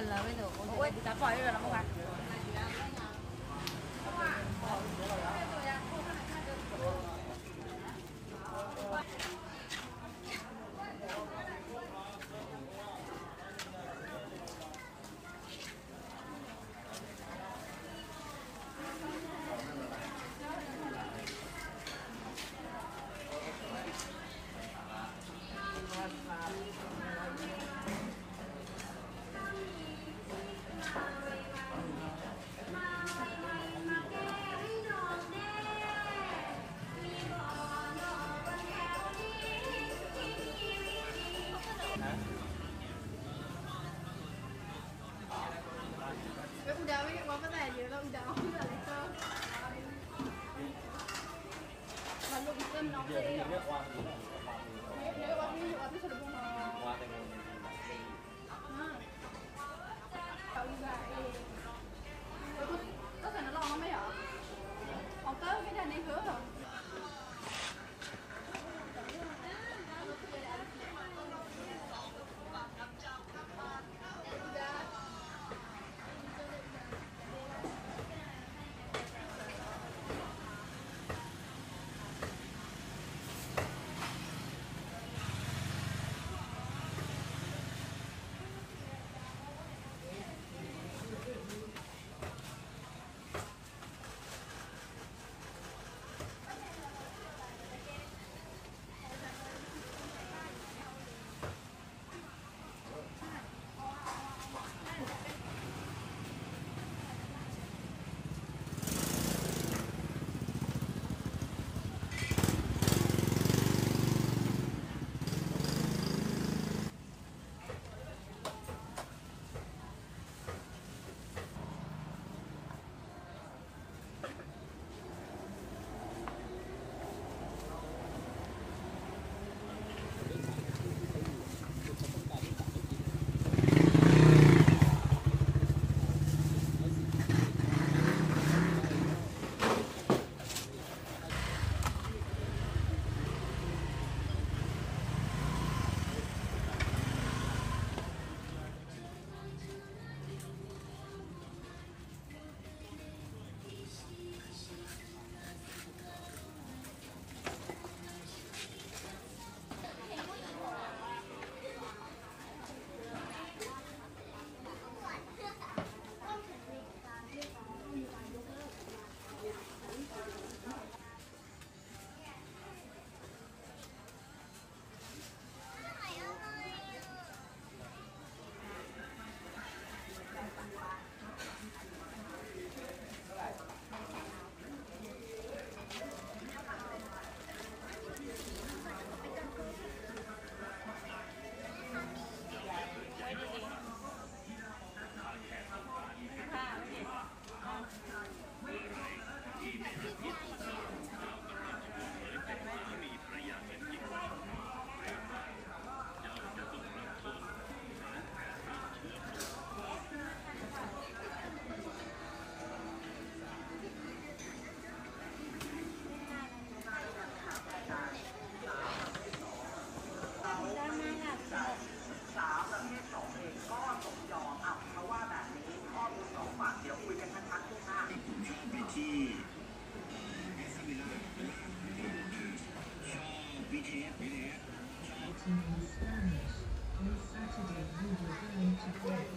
gần là bây giờ ôi đã khỏi rồi lắm không ạ 이게 와보다 이러 이제 어디가 됐어? 말로 무슨 나오세요?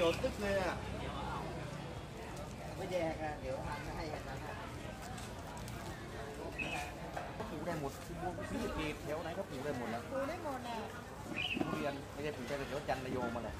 nhuộm tức ghê à. Bây giờ liệu ăn hay là phủ đây một mua cái thứ gì theo đấy có phủ đây một lần. Phủ đây một nè. Không đi bây giờ phủ đây là chỗ chăn là vô mà này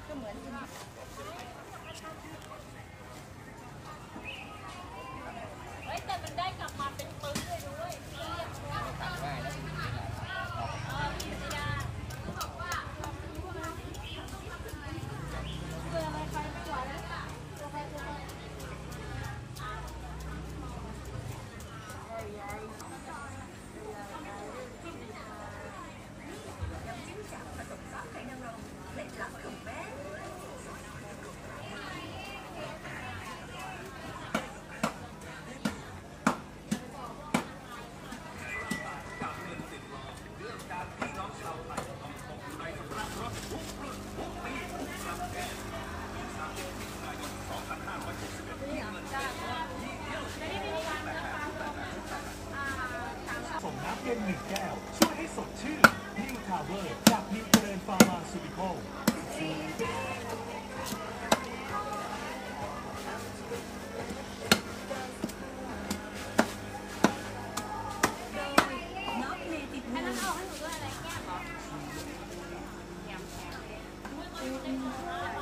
เวอร์จากนิวเจริญฟาร์มาซูติคอลอันนั้นเอาให้หนูด้วอะไรเงี้มแก้ม